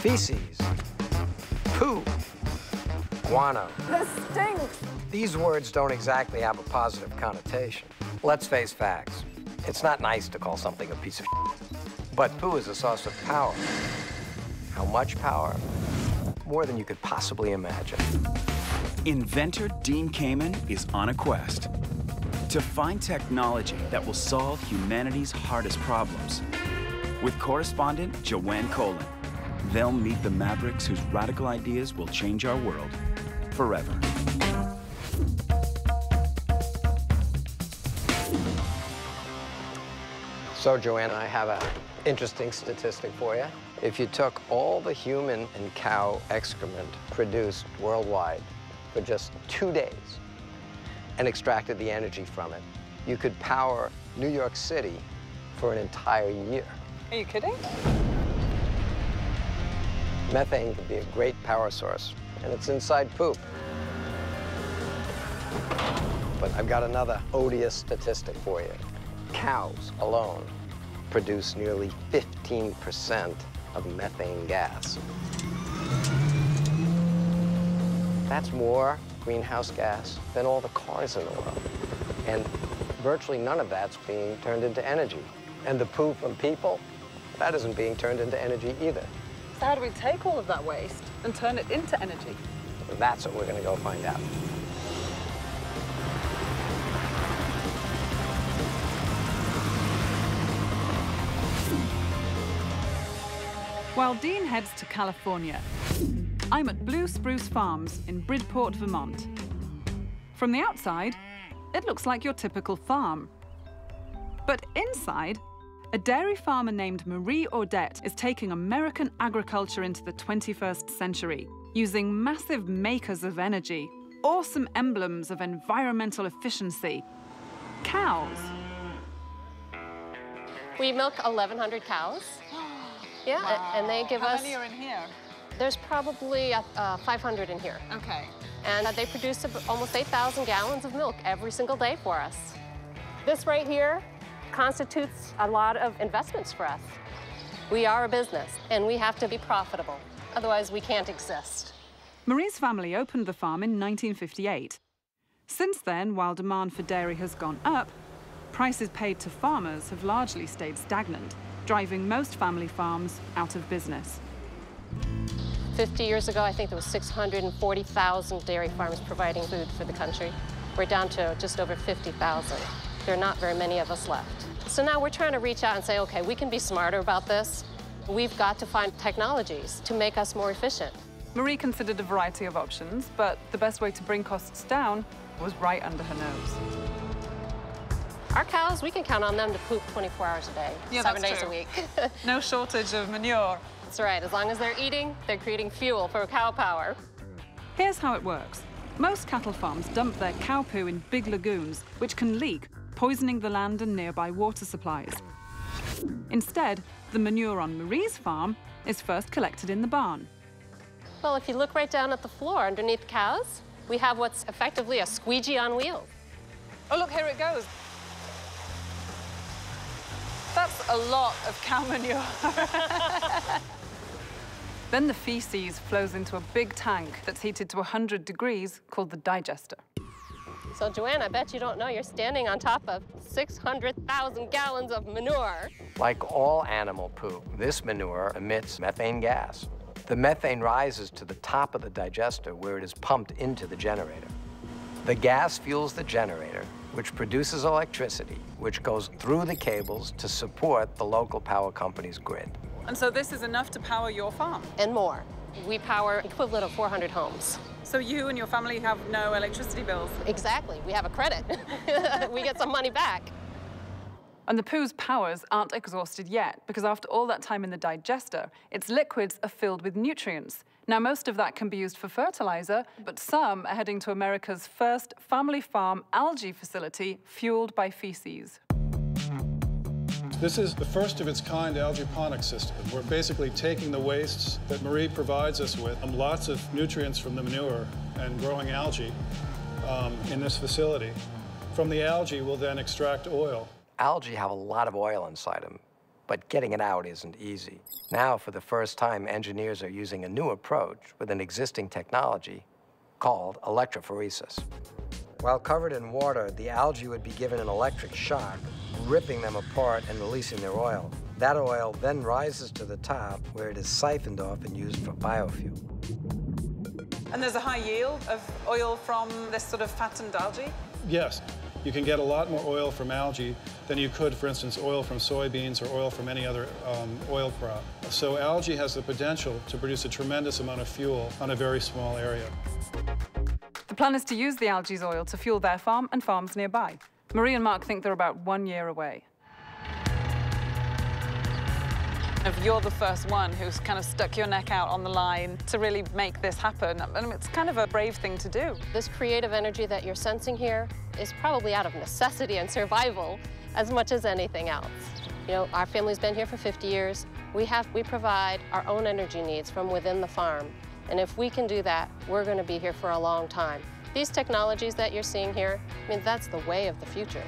Feces, poo, guano. This stinks. These words don't exactly have a positive connotation. Let's face facts. It's not nice to call something a piece of but poo is a source of power. How much power? More than you could possibly imagine. Inventor Dean Kamen is on a quest to find technology that will solve humanity's hardest problems. With correspondent Joanne Colan, they'll meet the mavericks whose radical ideas will change our world forever. So, Joanne, I have an interesting statistic for you. If you took all the human and cow excrement produced worldwide for just two days and extracted the energy from it, you could power New York City for an entire year. Are you kidding? Methane could be a great power source, and it's inside poop. But I've got another odious statistic for you. Cows alone produce nearly 15% of methane gas. That's more greenhouse gas than all the cars in the world. And virtually none of that's being turned into energy. And the poo from people, that isn't being turned into energy either. So how do we take all of that waste and turn it into energy? That's what we're going to go find out. While Dean heads to California, I'm at Blue Spruce Farms in Bridport, Vermont. From the outside, it looks like your typical farm. But inside, a dairy farmer named Marie Audet is taking American agriculture into the 21st century, using massive makers of energy, awesome emblems of environmental efficiency, cows. We milk 1,100 cows. Yeah, Wow. and they give How us. many are in here? There's probably uh, uh, 500 in here. Okay. And uh, they produce almost 8,000 gallons of milk every single day for us. This right here constitutes a lot of investments for us. We are a business, and we have to be profitable. Otherwise, we can't exist. Marie's family opened the farm in 1958. Since then, while demand for dairy has gone up, prices paid to farmers have largely stayed stagnant, driving most family farms out of business. 50 years ago, I think there was 640,000 dairy farms providing food for the country. We're down to just over 50,000. There are not very many of us left. So now we're trying to reach out and say, okay, we can be smarter about this. We've got to find technologies to make us more efficient. Marie considered a variety of options, but the best way to bring costs down was right under her nose. Our cows, we can count on them to poop 24 hours a day, Yeah, seven days true. a week. No shortage of manure. That's right. As long as they're eating, they're creating fuel for cow power. Here's how it works. Most cattle farms dump their cow poo in big lagoons, which can leak, poisoning the land and nearby water supplies. Instead, the manure on Marie's farm is first collected in the barn. Well, if you look right down at the floor underneath the cows, we have what's effectively a squeegee on wheels. Oh, look, here it goes. That's a lot of cow manure. Then the feces flows into a big tank that's heated to 100 degrees called the digester. So, Joanne, I bet you don't know you're standing on top of 600,000 gallons of manure. Like all animal poo, this manure emits methane gas. The methane rises to the top of the digester where it is pumped into the generator. The gas fuels the generator, which produces electricity, which goes through the cables to support the local power company's grid. And so this is enough to power your farm. and more. We power equivalent of 400 homes. So you and your family have no electricity bills. Exactly. We have a credit. we get some money back. And the poo's powers aren't exhausted yet, because after all that time in the digester, its liquids are filled with nutrients. Now, most of that can be used for fertilizer, but some are heading to America's first family farm algae facility fueled by feces. This is the first of its kind algaeponic system. We're basically taking the wastes that Marie provides us with, um, lots of nutrients from the manure and growing algae um, in this facility. From the algae, we'll then extract oil. Algae have a lot of oil inside them, but getting it out isn't easy. Now, for the first time, engineers are using a new approach with an existing technology called electrophoresis. While covered in water, the algae would be given an electric shock, ripping them apart and releasing their oil. That oil then rises to the top where it is siphoned off and used for biofuel. And there's a high yield of oil from this sort of fattened algae? Yes, you can get a lot more oil from algae than you could, for instance, oil from soybeans or oil from any other um, oil crop. So algae has the potential to produce a tremendous amount of fuel on a very small area. The plan is to use the algae's oil to fuel their farm and farms nearby. Marie and Mark think they're about one year away. If you're the first one who's kind of stuck your neck out on the line to really make this happen, I mean, it's kind of a brave thing to do. This creative energy that you're sensing here is probably out of necessity and survival as much as anything else. You know, our family's been here for 50 years. We have, we provide our own energy needs from within the farm. And if we can do that, we're going to be here for a long time. These technologies that you're seeing here, I mean, that's the way of the future.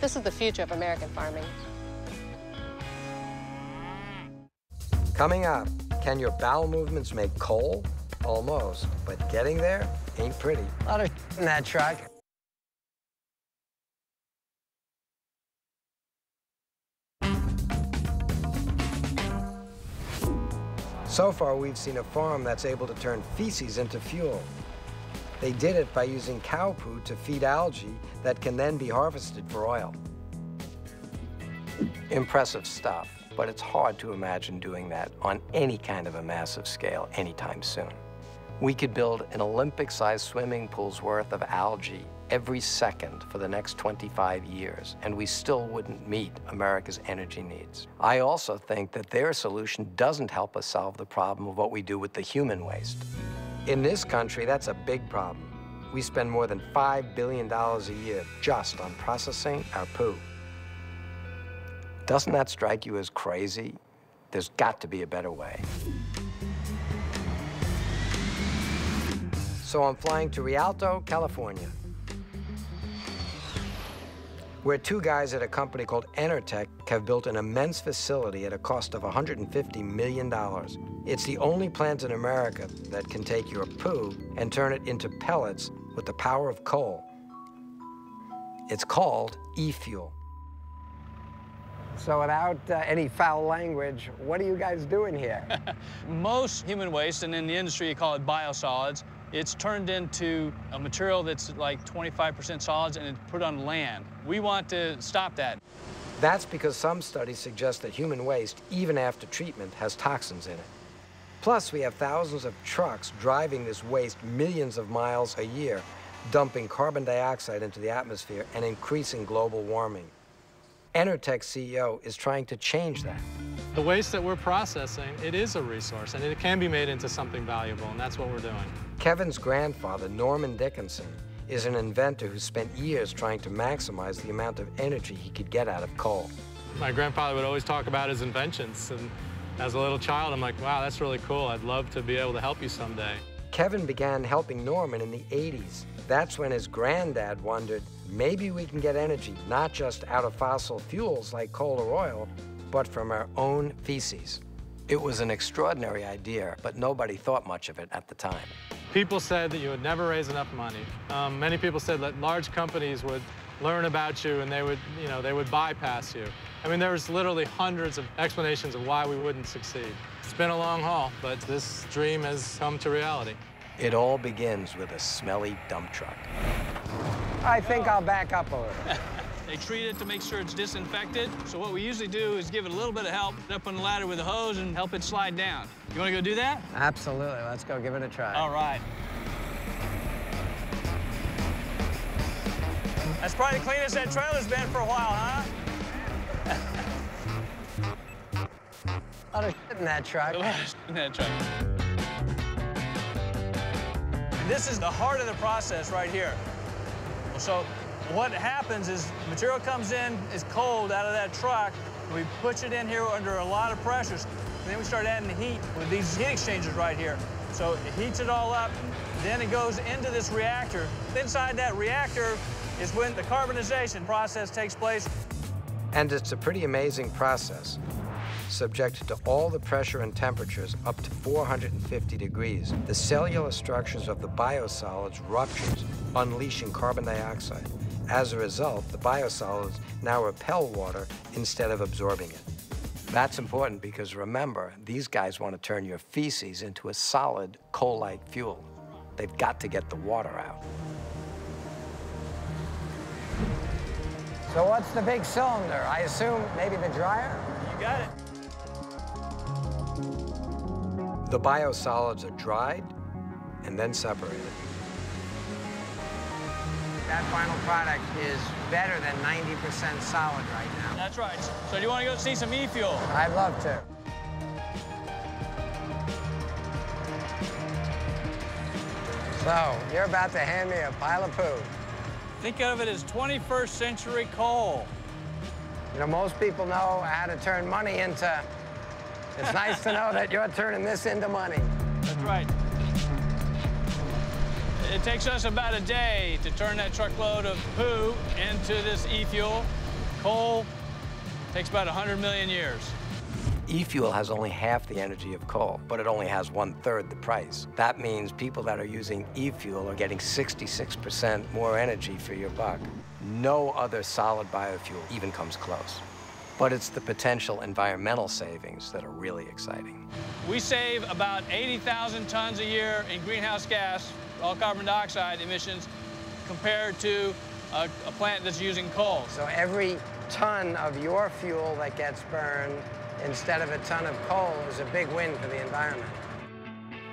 This is the future of American farming. Coming up, can your bowel movements make coal? Almost, but getting there ain't pretty. A lot of in that truck. So far, we've seen a farm that's able to turn feces into fuel. They did it by using cow poo to feed algae that can then be harvested for oil. Impressive stuff, but it's hard to imagine doing that on any kind of a massive scale anytime soon. We could build an Olympic-sized swimming pool's worth of algae every second for the next 25 years, and we still wouldn't meet America's energy needs. I also think that their solution doesn't help us solve the problem of what we do with the human waste. In this country, that's a big problem. We spend more than $5 billion a year just on processing our poo. Doesn't that strike you as crazy? There's got to be a better way. So I'm flying to Rialto, California, where two guys at a company called Enertech have built an immense facility at a cost of $150 million. It's the only plant in America that can take your poo and turn it into pellets with the power of coal. It's called e-fuel. So without uh, any foul language, what are you guys doing here? Most human waste, and in the industry you call it biosolids, it's turned into a material that's like 25% solids and it's put on land. We want to stop that. That's because some studies suggest that human waste, even after treatment, has toxins in it. Plus, we have thousands of trucks driving this waste millions of miles a year, dumping carbon dioxide into the atmosphere and increasing global warming. Enertech CEO is trying to change that. The waste that we're processing, it is a resource, and it can be made into something valuable, and that's what we're doing. Kevin's grandfather, Norman Dickinson, is an inventor who spent years trying to maximize the amount of energy he could get out of coal. My grandfather would always talk about his inventions, and as a little child, I'm like, wow, that's really cool. I'd love to be able to help you someday. Kevin began helping Norman in the 80s. That's when his granddad wondered, maybe we can get energy not just out of fossil fuels like coal or oil, but from our own feces. It was an extraordinary idea, but nobody thought much of it at the time. People said that you would never raise enough money. Um, many people said that large companies would learn about you and they would, you know, they would bypass you. I mean, there was literally hundreds of explanations of why we wouldn't succeed. It's been a long haul, but this dream has come to reality. It all begins with a smelly dump truck. I think I'll back up a little. They treat it to make sure it's disinfected. So what we usually do is give it a little bit of help up on the ladder with a hose and help it slide down. You want to go do that? Absolutely. Let's go give it a try. All right. That's probably the cleanest that trailer's been for a while, huh? A lot of shit in that truck. in that truck. This is the heart of the process right here. So what happens is material comes in, is cold out of that truck, we push it in here under a lot of pressures, and then we start adding the heat with these heat exchangers right here. So it heats it all up, then it goes into this reactor. Inside that reactor is when the carbonization process takes place. And it's a pretty amazing process. Subjected to all the pressure and temperatures up to 450 degrees, the cellular structures of the biosolids ruptures, unleashing carbon dioxide. As a result, the biosolids now repel water instead of absorbing it. That's important because remember, these guys want to turn your feces into a solid coal-like fuel. They've got to get the water out. So what's the big cylinder? I assume maybe the dryer? You got it. The biosolids are dried and then separated. That final product is better than 90% solid right now. That's right. So do you want to go see some e-fuel? I'd love to. So, you're about to hand me a pile of poo. Think of it as 21st century coal. You know, most people know how to turn money into... It's nice to know that you're turning this into money. That's right. It takes us about a day to turn that truckload of poo into this e-fuel. Coal takes about 100 million years. E-fuel has only half the energy of coal, but it only has one-third the price. That means people that are using e-fuel are getting 66% more energy for your buck. No other solid biofuel even comes close. But it's the potential environmental savings that are really exciting. We save about 80,000 tons a year in greenhouse gas, all carbon dioxide emissions, compared to a, a plant that's using coal. So every ton of your fuel that gets burned instead of a ton of coal is a big win for the environment.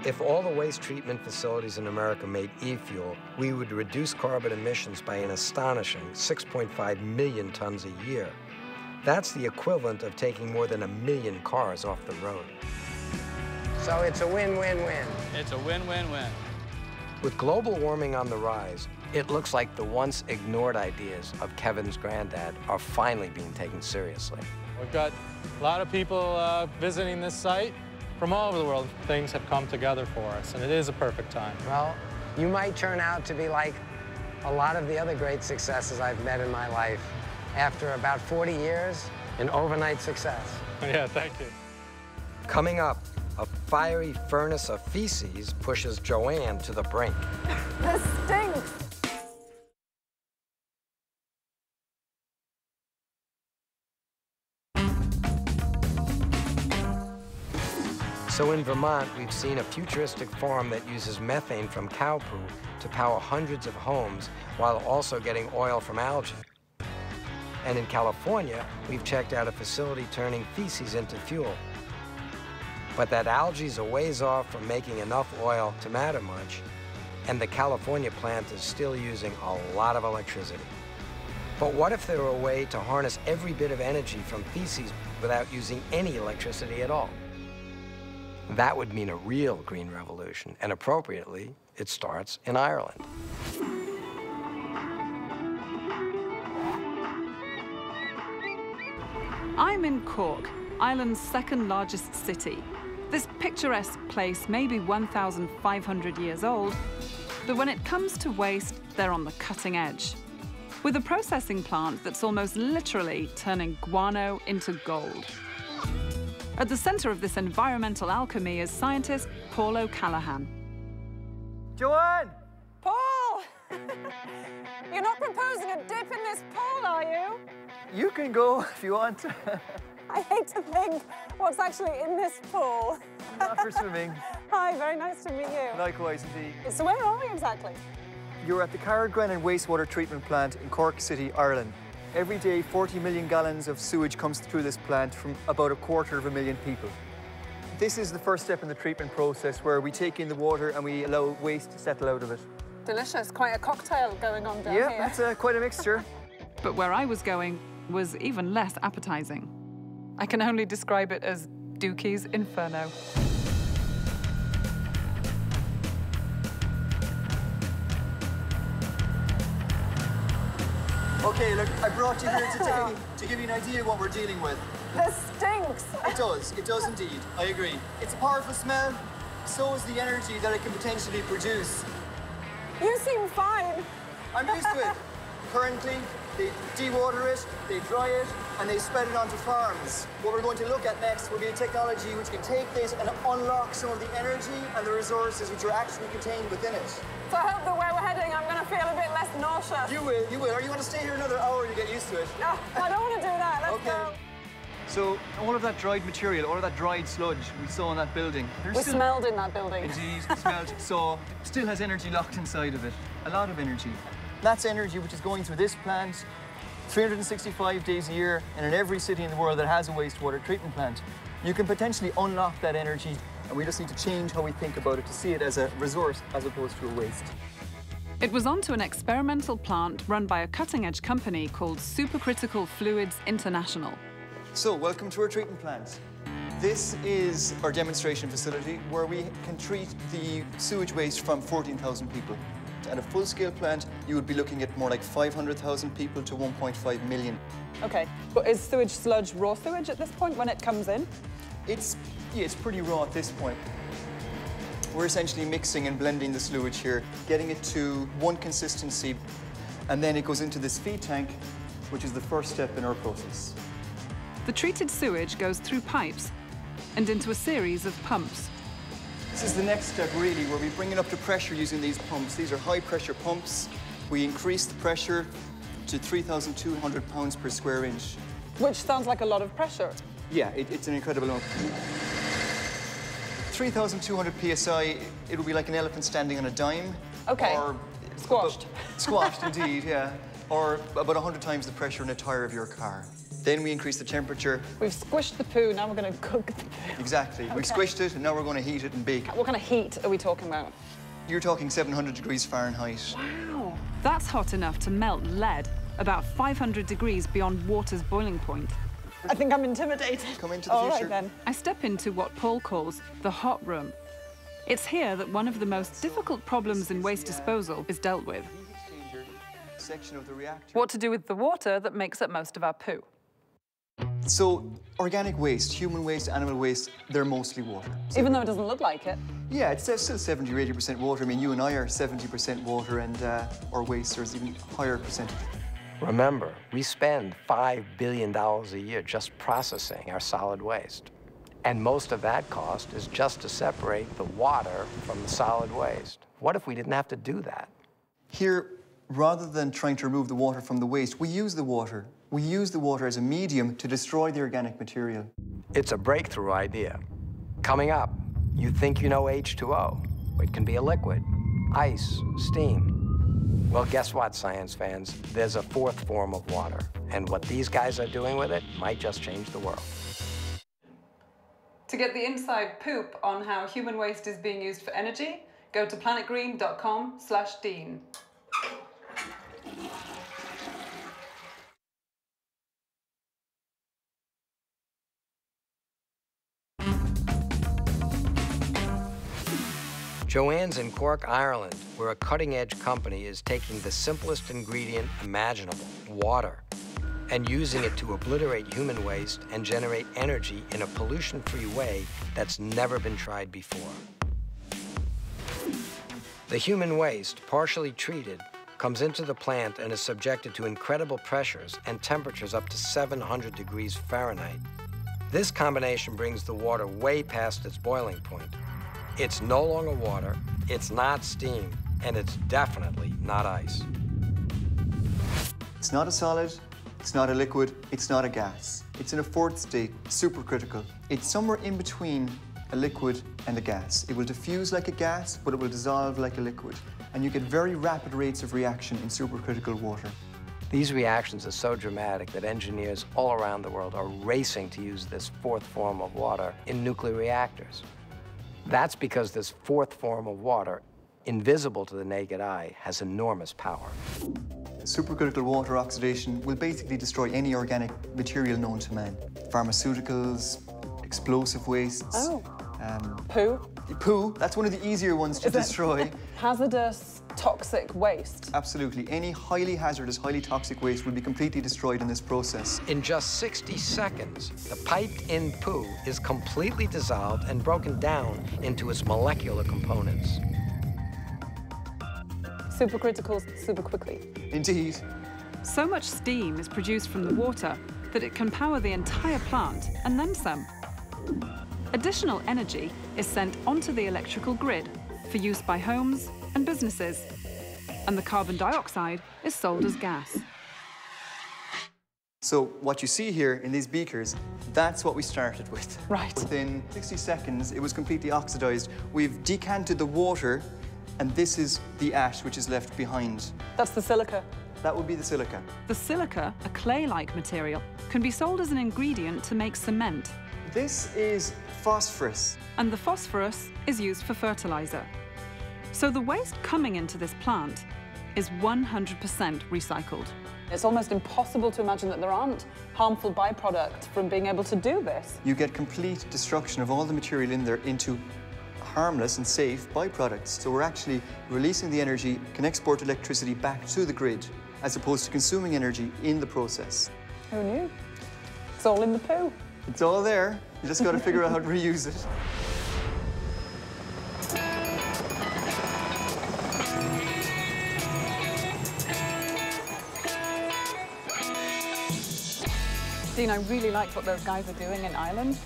If all the waste treatment facilities in America made e-fuel, we would reduce carbon emissions by an astonishing 6.5 million tons a year. That's the equivalent of taking more than a million cars off the road. So it's a win-win-win. It's a win-win-win. With global warming on the rise, it looks like the once ignored ideas of Kevin's granddad are finally being taken seriously. We've got a lot of people uh, visiting this site from all over the world. Things have come together for us, and it is a perfect time. Well, you might turn out to be like a lot of the other great successes I've met in my life. After about 40 years, an overnight success. Yeah, thank you. Coming up, a fiery furnace of feces pushes Joanne to the brink. This stinks. So in Vermont, we've seen a futuristic farm that uses methane from cow poo to power hundreds of homes while also getting oil from algae. And in California, we've checked out a facility turning feces into fuel. But that algae's a ways off from making enough oil to matter much, and the California plant is still using a lot of electricity. But what if there were a way to harness every bit of energy from feces without using any electricity at all? That would mean a real green revolution, and appropriately, it starts in Ireland. I'm in Cork, Ireland's second largest city. This picturesque place may be 1,500 years old, but when it comes to waste, they're on the cutting edge. With a processing plant that's almost literally turning guano into gold. At the center of this environmental alchemy is scientist Paul O'Callaghan. Joanne! Paul! You're not proposing a dip in this pool, are you? You can go if you want. I hate to think what's actually in this pool. Not for swimming. Hi, very nice to meet you. Likewise, indeed. So where are we exactly? You're at the Carrigrennan Wastewater Treatment Plant in Cork City, Ireland. Every day, 40 million gallons of sewage comes through this plant from about a quarter of a million people. This is the first step in the treatment process where we take in the water and we allow waste to settle out of it. Delicious, quite a cocktail going on down yeah, here. that's uh, quite a mixture. But where I was going was even less appetizing. I can only describe it as Dookie's Inferno. Okay, look, I brought you here today to give you an idea of what we're dealing with. This stinks. It does, it does indeed, I agree. It's a powerful smell, so is the energy that it can potentially produce. You seem fine. I'm used to it. Currently, they dewater it, they dry it, and they spread it onto farms. What we're going to look at next will be a technology which can take this and unlock some of the energy and the resources which are actually contained within it. So I hope that where we're heading, I'm going to feel a bit less nauseous. You will, you will. Are you going to stay here another hour to get used to it? No, I don't want to do that. Let's Okay. go. So all of that dried material, all of that dried sludge we saw in that building. there's We still- smelled in that building. Indeed, it smelled. So still has energy locked inside of it. A lot of energy. That's energy which is going through this plant 365 days a year and in every city in the world that has a wastewater treatment plant. You can potentially unlock that energy and we just need to change how we think about it to see it as a resource as opposed to a waste. It was onto an experimental plant run by a cutting edge company called Supercritical Fluids International. So, welcome to our treatment plant. This is our demonstration facility where we can treat the sewage waste from 14,000 people. At a full-scale plant, you would be looking at more like 500,000 people to 1.5 million. Okay. But is sewage sludge raw sewage at this point when it comes in? It's, yeah, it's pretty raw at this point. We're essentially mixing and blending the sewage here, getting it to one consistency, and then it goes into this feed tank, which is the first step in our process. The treated sewage goes through pipes and into a series of pumps. This is the next step, really, where we bring it up to pressure using these pumps. These are high-pressure pumps. We increase the pressure to 3,200 pounds per square inch. Which sounds like a lot of pressure. Yeah, it, it's an incredible amount. 3,200 psi, it would be like an elephant standing on a dime. Okay. Or Squashed. Squashed, indeed, yeah. Or about 100 times the pressure in a tire of your car. Then we increase the temperature. We've squished the poo, now we're going to cook the poo. Exactly. We Okay. squished it, and now we're going to heat it and bake it. What kind of heat are we talking about? You're talking 700 degrees Fahrenheit. Wow. That's hot enough to melt lead, about 500 degrees beyond water's boiling point. I think I'm intimidated. Come into the All right future. then. I step into what Paul calls the hot room. It's here that one of the most difficult problems in waste disposal is dealt with. Of the reactor. What to do with the water that makes up most of our poo. So, organic waste, human waste, animal waste, they're mostly water. Even though it doesn't look like it. Yeah, it's still 70 or 80% water. I mean, you and I are 70% water, and uh, our waste is even higher percentage. Remember, we spend $5 billion a year just processing our solid waste. And most of that cost is just to separate the water from the solid waste. What if we didn't have to do that? Here, rather than trying to remove the water from the waste, we use the water. We use the water as a medium to destroy the organic material. It's a breakthrough idea. Coming up, you think you know H2O. It can be a liquid, ice, steam. Well, guess what, science fans? There's a fourth form of water. And what these guys are doing with it might just change the world. To get the inside poop on how human waste is being used for energy, go to planetgreen.com slash dean. Joanne's in Cork, Ireland, where a cutting-edge company is taking the simplest ingredient imaginable, water, and using it to obliterate human waste and generate energy in a pollution-free way that's never been tried before. The human waste, partially treated, comes into the plant and is subjected to incredible pressures and temperatures up to 700 degrees Fahrenheit. This combination brings the water way past its boiling point. It's no longer water, it's not steam, and it's definitely not ice. It's not a solid, it's not a liquid, it's not a gas. It's in a fourth state, supercritical. It's somewhere in between a liquid and a gas. It will diffuse like a gas, but it will dissolve like a liquid. And you get very rapid rates of reaction in supercritical water. These reactions are so dramatic that engineers all around the world are racing to use this fourth form of water in nuclear reactors. That's because this fourth form of water, invisible to the naked eye, has enormous power. Supercritical water oxidation will basically destroy any organic material known to man. Pharmaceuticals, explosive wastes. Oh. Um, Poo. poo, that's one of the easier ones to Is destroy. Hazardous, toxic waste. Absolutely. Any highly hazardous, highly toxic waste will be completely destroyed in this process. In just 60 seconds, the piped-in poo is completely dissolved and broken down into its molecular components. Supercritical, super quickly. Indeed. So much steam is produced from the water that it can power the entire plant and then some. Additional energy is sent onto the electrical grid for use by homes and businesses, and the carbon dioxide is sold as gas. So what you see here in these beakers, that's what we started with. Right. Within 60 seconds, it was completely oxidized. We've decanted the water, and this is the ash which is left behind. That's the silica. That would be the silica. The silica, a clay-like material, can be sold as an ingredient to make cement, This is phosphorus. and the phosphorus is used for fertilizer. So the waste coming into this plant is 100% recycled. It's almost impossible to imagine that there aren't harmful byproducts from being able to do this. You get complete destruction of all the material in there into harmless and safe byproducts. So we're actually releasing the energy, can export electricity back to the grid, as opposed to consuming energy in the process. Who knew? It's all in the poo. It's all there. You just got to figure out how to reuse it. Dean, I really like what those guys are doing in Ireland.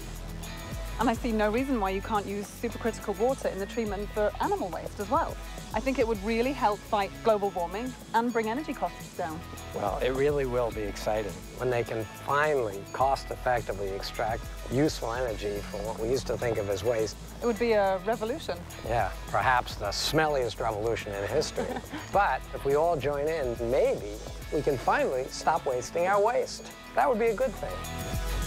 And I see no reason why you can't use supercritical water in the treatment for animal waste as well. I think it would really help fight global warming and bring energy costs down. Well, it really will be exciting when they can finally cost-effectively extract useful energy from what we used to think of as waste. It would be a revolution. Yeah, perhaps the smelliest revolution in history. but if we all join in, maybe we can finally stop wasting our waste. That would be a good thing.